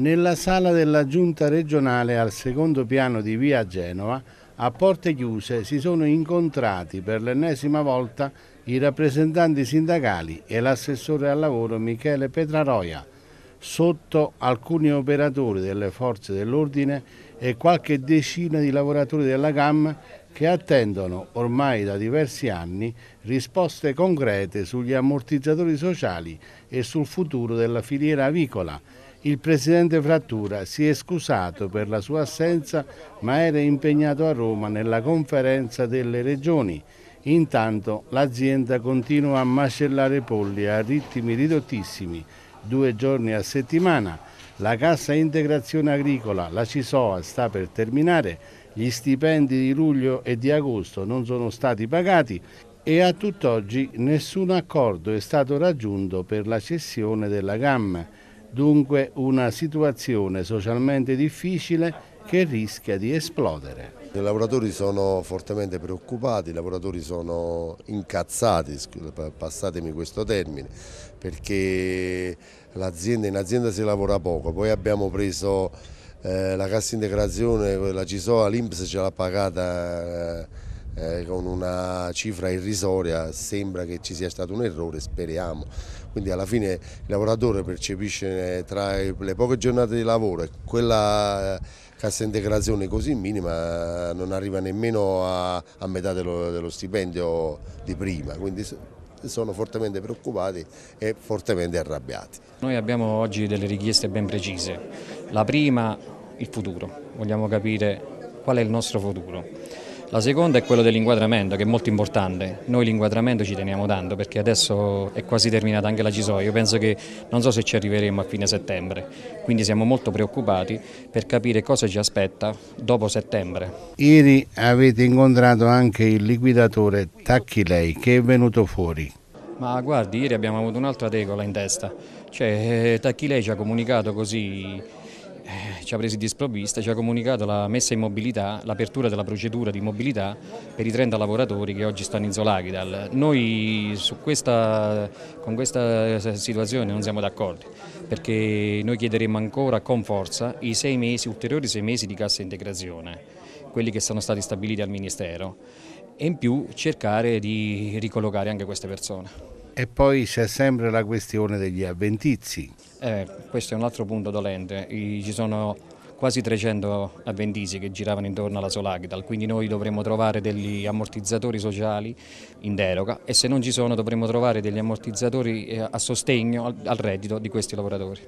Nella sala della giunta regionale al secondo piano di via Genova, a porte chiuse, si sono incontrati per l'ennesima volta i rappresentanti sindacali e l'assessore al lavoro Michele Petraroia, sotto alcuni operatori delle forze dell'ordine e qualche decina di lavoratori della GAM che attendono ormai da diversi anni risposte concrete sugli ammortizzatori sociali e sul futuro della filiera avicola il presidente Frattura si è scusato per la sua assenza ma era impegnato a Roma nella conferenza delle regioni. Intanto l'azienda continua a macellare polli a ritmi ridottissimi, due giorni a settimana. La cassa integrazione agricola, la Cisoa, sta per terminare, gli stipendi di luglio e di agosto non sono stati pagati e a tutt'oggi nessun accordo è stato raggiunto per la cessione della GAM. Dunque una situazione socialmente difficile che rischia di esplodere. I lavoratori sono fortemente preoccupati, i lavoratori sono incazzati, passatemi questo termine, perché in azienda si lavora poco, poi abbiamo preso eh, la cassa integrazione, la CISOA, l'Inps ce l'ha pagata eh, eh, con una cifra irrisoria, sembra che ci sia stato un errore, speriamo. Quindi alla fine il lavoratore percepisce tra le poche giornate di lavoro e quella eh, cassa integrazione così minima non arriva nemmeno a, a metà dello, dello stipendio di prima. Quindi sono fortemente preoccupati e fortemente arrabbiati. Noi abbiamo oggi delle richieste ben precise. La prima, il futuro. Vogliamo capire qual è il nostro futuro. La seconda è quello dell'inquadramento che è molto importante, noi l'inquadramento ci teniamo tanto perché adesso è quasi terminata anche la CISO, io penso che non so se ci arriveremo a fine settembre, quindi siamo molto preoccupati per capire cosa ci aspetta dopo settembre. Ieri avete incontrato anche il liquidatore Tacchilei che è venuto fuori. Ma guardi, ieri abbiamo avuto un'altra tegola in testa, cioè Tacchilei ci ha comunicato così ci ha presi di sprovvista, ci ha comunicato la messa in mobilità, l'apertura della procedura di mobilità per i 30 lavoratori che oggi stanno in Zolagidal. Noi questa, con questa situazione non siamo d'accordo perché noi chiederemo ancora con forza i sei mesi, ulteriori sei mesi di cassa integrazione, quelli che sono stati stabiliti al Ministero e in più cercare di ricollocare anche queste persone. E poi c'è sempre la questione degli avventizi. Eh, questo è un altro punto dolente, I, ci sono quasi 300 avventizi che giravano intorno alla Solagdal, quindi noi dovremmo trovare degli ammortizzatori sociali in deroga e se non ci sono dovremmo trovare degli ammortizzatori eh, a sostegno al reddito di questi lavoratori.